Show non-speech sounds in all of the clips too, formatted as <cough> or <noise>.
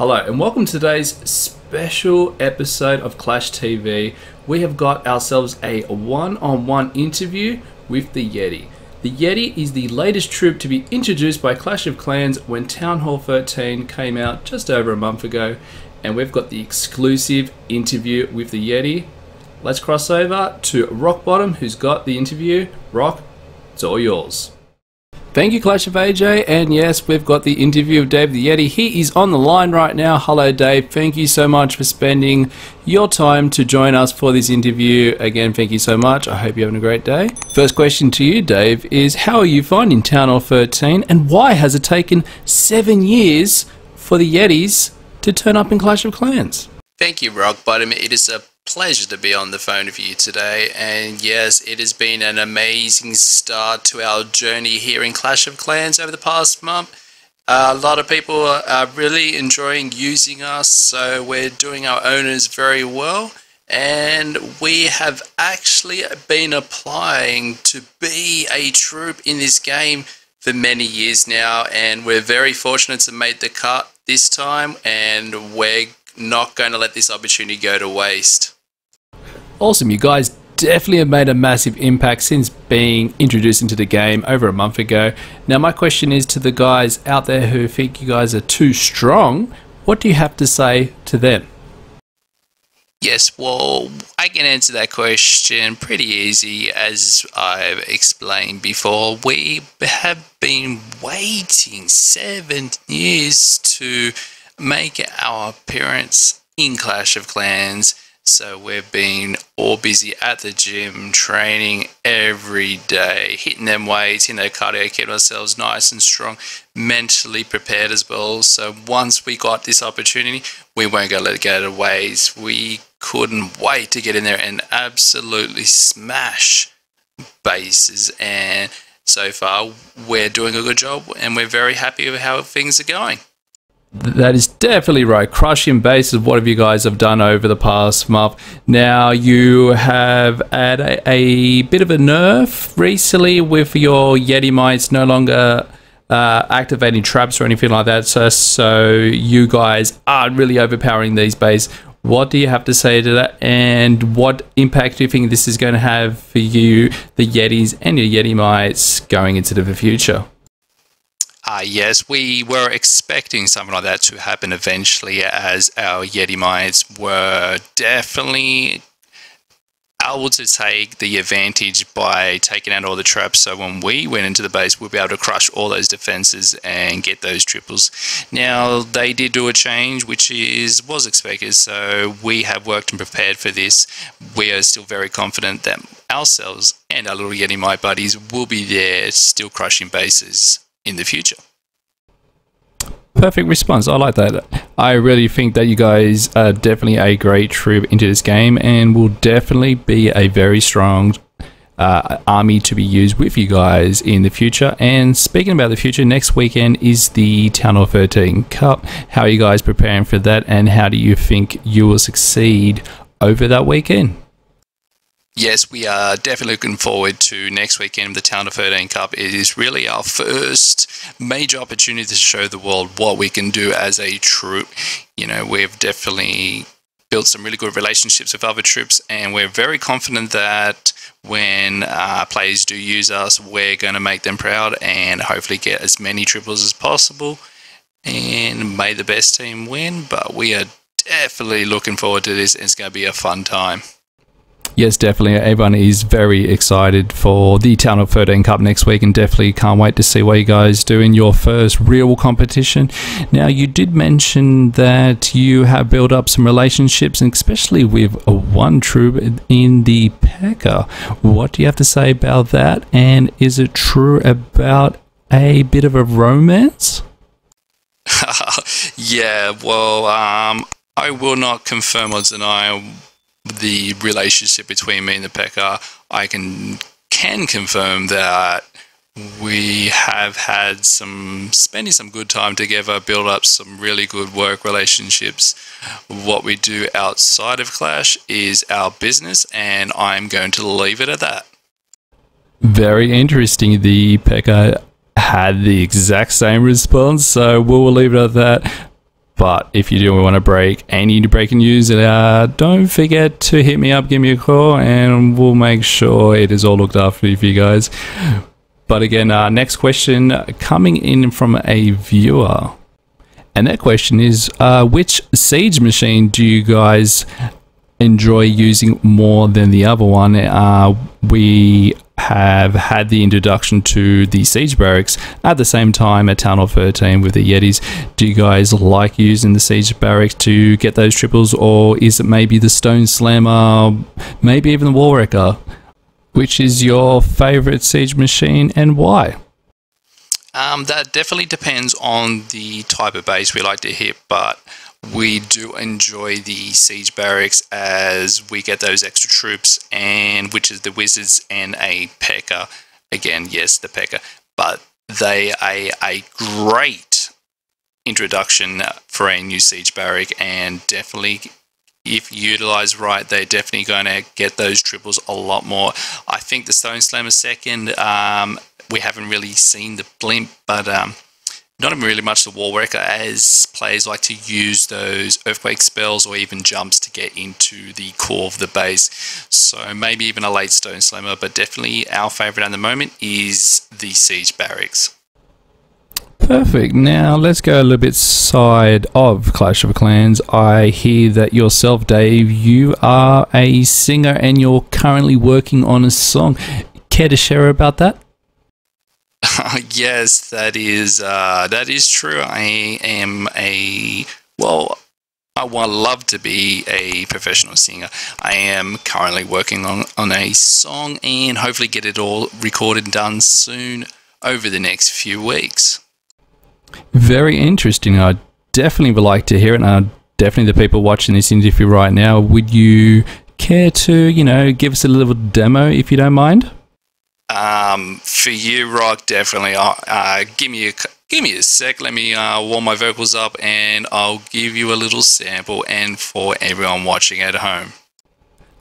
Hello, and welcome to today's special episode of Clash TV. We have got ourselves a one on one interview with the Yeti. The Yeti is the latest troop to be introduced by Clash of Clans when Town Hall 13 came out just over a month ago, and we've got the exclusive interview with the Yeti. Let's cross over to Rock Bottom, who's got the interview. Rock, it's all yours. Thank you, Clash of AJ. And yes, we've got the interview of Dave the Yeti. He is on the line right now. Hello, Dave. Thank you so much for spending your time to join us for this interview. Again, thank you so much. I hope you're having a great day. First question to you, Dave, is how are you finding Town Hall 13 and why has it taken seven years for the Yetis to turn up in Clash of Clans? Thank you, Rock Bottom. It is a pleasure to be on the phone with you today. And yes, it has been an amazing start to our journey here in Clash of Clans over the past month. Uh, a lot of people are really enjoying using us, so we're doing our owners very well. And we have actually been applying to be a troop in this game for many years now, and we're very fortunate to make the cut this time, and we're not going to let this opportunity go to waste. Awesome, you guys definitely have made a massive impact since being introduced into the game over a month ago. Now, my question is to the guys out there who think you guys are too strong, what do you have to say to them? Yes, well, I can answer that question pretty easy. As I've explained before, we have been waiting seven years to make our appearance in Clash of Clans so we've been all busy at the gym, training every day, hitting them weights, hitting our cardio, keeping ourselves nice and strong, mentally prepared as well. So once we got this opportunity, we weren't going to let it go to waste. We couldn't wait to get in there and absolutely smash bases. And so far, we're doing a good job and we're very happy with how things are going. That is definitely right. Crushing bases, what have you guys have done over the past month? Now, you have had a, a bit of a nerf recently with your Yetimites no longer uh, activating traps or anything like that. So, so you guys are really overpowering these bases. What do you have to say to that? And what impact do you think this is going to have for you, the Yetis, and your Yetimites going into the future? Uh, yes, we were expecting something like that to happen eventually, as our Yetimites were definitely able to take the advantage by taking out all the traps. So when we went into the base, we'll be able to crush all those defenses and get those triples. Now they did do a change, which is was expected. So we have worked and prepared for this. We are still very confident that ourselves and our little Yetimite buddies will be there, still crushing bases in the future. Perfect response. I like that. I really think that you guys are definitely a great troop into this game and will definitely be a very strong uh, army to be used with you guys in the future. And speaking about the future, next weekend is the Town Hall 13 Cup. How are you guys preparing for that and how do you think you will succeed over that weekend? Yes, we are definitely looking forward to next weekend the Town Hall 13 Cup. It is really our first major opportunity to show the world what we can do as a troop. You know, we've definitely built some really good relationships with other troops, and we're very confident that when uh, players do use us, we're going to make them proud and hopefully get as many triples as possible. And may the best team win, but we are definitely looking forward to this. It's going to be a fun time. Yes, definitely. Everyone is very excited for the Town Hall 13 Cup next week and definitely can't wait to see what you guys do in your first real competition. Now, you did mention that you have built up some relationships, and especially with one troop in the P.E.K.K.A. What do you have to say about that? And is it true about a bit of a romance? <laughs> yeah, well, um, I will not confirm or deny the relationship between me and the P.E.K.K.A., I can can confirm that we have had some spending some good time together, build up some really good work relationships. What we do outside of Clash is our business, and I'm going to leave it at that. Very interesting. The P.E.K.K.A. had the exact same response, so we'll leave it at that. But if you do want to break any breaking news, uh, don't forget to hit me up, give me a call, and we'll make sure it is all looked after for you guys. But again, uh, next question coming in from a viewer. And that question is uh, which Siege machine do you guys enjoy using more than the other one? Uh, we have had the introduction to the Siege Barracks at the same time at Town Hall 13 with the Yetis. Do you guys like using the Siege Barracks to get those triples, or is it maybe the Stone Slammer, maybe even the Wall Wrecker? Which is your favorite Siege machine and why? Um, that definitely depends on the type of base we like to hit, but we do enjoy the siege barracks as we get those extra troops and which is the wizards and a P.E.K.K.A. again yes the P.E.K.K.A. but they are a great introduction for a new siege barrack and definitely if utilized right they're definitely going to get those triples a lot more i think the stone slammer second um, we haven't really seen the blimp but um, not even really much the wall wrecker as players like to use those earthquake spells or even jumps to get into the core of the base. So maybe even a late stone slammer, but definitely our favorite at the moment is the siege barracks. Perfect. Now let's go a little bit side of Clash of Clans. I hear that yourself, Dave, you are a singer and you're currently working on a song. Care to share about that? <laughs> yes, that is uh, that is true. I am a well. I would love to be a professional singer. I am currently working on, on a song and hopefully get it all recorded and done soon over the next few weeks. Very interesting. I definitely would like to hear it. And definitely the people watching this interview right now, would you care to, you know, give us a little demo if you don't mind? Um, for you, Rock, definitely. Uh, uh, give me a give me a sec. Let me uh, warm my vocals up, and I'll give you a little sample. And for everyone watching at home,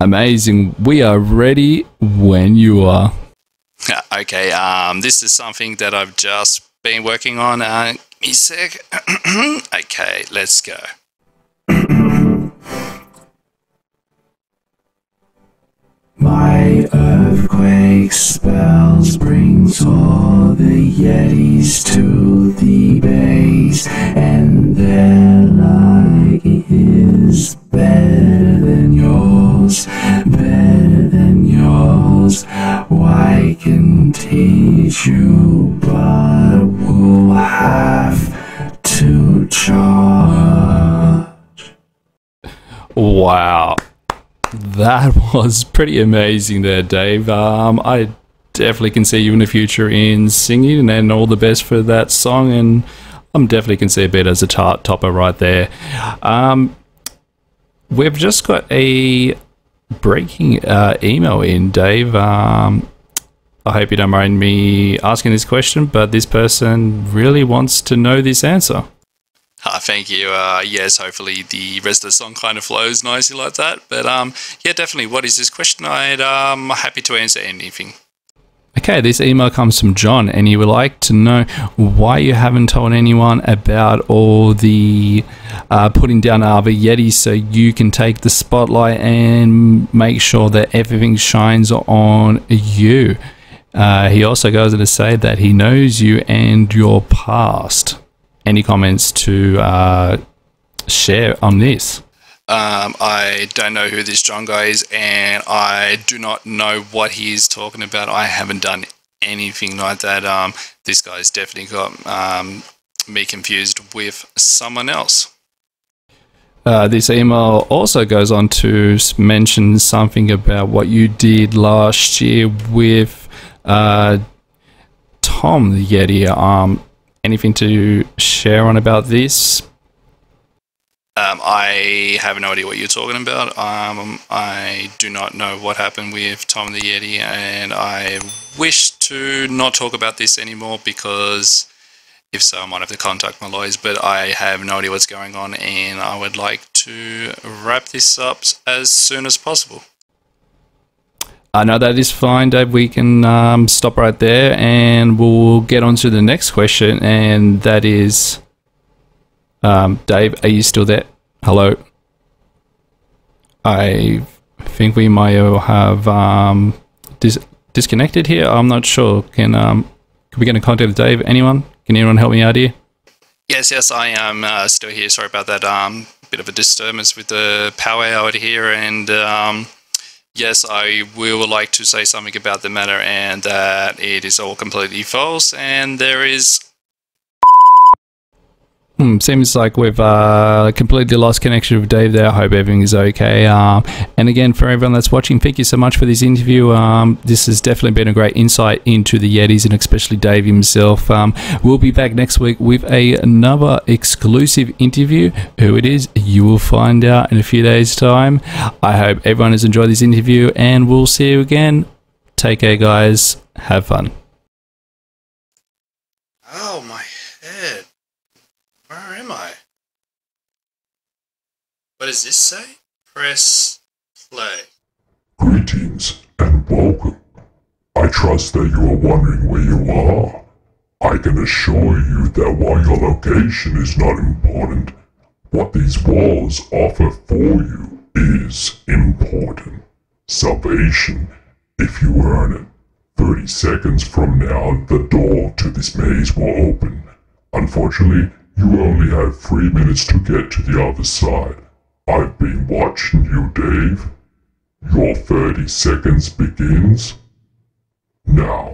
amazing. We are ready when you are. <laughs> okay. Um, this is something that I've just been working on. Uh, give me a sec. <clears throat> okay, let's go. <clears throat> My earthquake spells brings all the Yetis to the base, and their like is better than yours, better than yours. I can teach you, but we'll have to charge. Wow. That <laughs> was pretty amazing there, Dave. Um, I definitely can see you in the future in singing, and all the best for that song. And I'm definitely can see a bit as a top topper right there. Um, we've just got a breaking uh, email in, Dave. Um, I hope you don't mind me asking this question, but this person really wants to know this answer. Uh, thank you. Uh, yes, hopefully the rest of the song kind of flows nicely like that. But um, yeah, definitely. What is this question? I'd um, happy to answer anything. Okay, this email comes from John, and he would like to know why you haven't told anyone about all the uh, putting down other Yeti so you can take the spotlight and make sure that everything shines on you. Uh, he also goes on to say that he knows you and your past any comments to uh, share on this? Um, I don't know who this John guy is, and I do not know what he is talking about. I haven't done anything like that. Um, this guy's definitely got um, me confused with someone else. Uh, this email also goes on to mention something about what you did last year with uh, Tom the Yeti. Um, anything to share on about this? Um, I have no idea what you're talking about. Um, I do not know what happened with Tom the Yeti, and I wish to not talk about this anymore because if so, I might have to contact my lawyers. But I have no idea what's going on, and I would like to wrap this up as soon as possible. I know that is fine, Dave. We can um, stop right there and we'll get on to the next question, and that is Um, Dave, are you still there? Hello. I think we might have um, dis- disconnected here. I'm not sure. Can um, can we get in contact with Dave? Anyone? Can anyone help me out here? Yes, yes, I am uh, still here. Sorry about that. Um, bit of a disturbance with the power out here, and um, yes, I will like to say something about the matter, and that it is all completely false, and there is Hmm, seems like we've uh, completely lost connection with Dave there. I hope everything is okay. Um, and again, for everyone that's watching, thank you so much for this interview. Um, this has definitely been a great insight into the Yetis and especially Dave himself. Um, we'll be back next week with a, another exclusive interview. Who it is, you will find out in a few days' time. I hope everyone has enjoyed this interview, and we'll see you again. Take care, guys. Have fun. Oh, my head. Where am I? What does this say? Press play. Greetings and welcome. I trust that you are wondering where you are. I can assure you that while your location is not important, what these walls offer for you is important. Salvation, if you earn it. 30 seconds from now, the door to this maze will open. Unfortunately, you only have three minutes to get to the other side. I've been watching you, Dave. Your 30 seconds begins now.